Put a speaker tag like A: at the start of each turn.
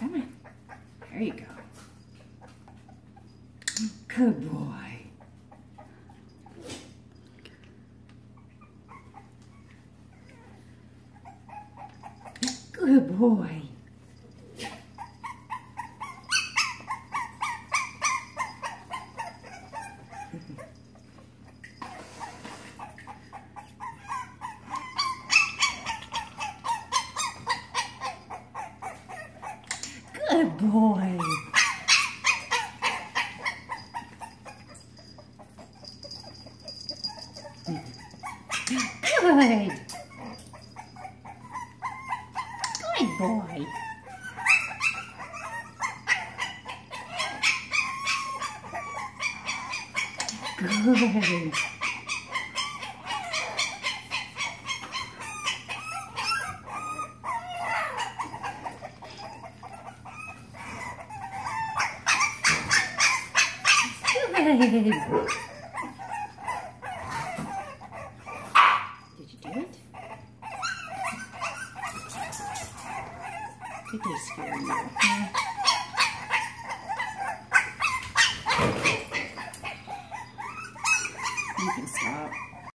A: There you go. Good boy. Good boy. Good boy. Good. Good boy. Good. Did you do it? It did you. You can stop.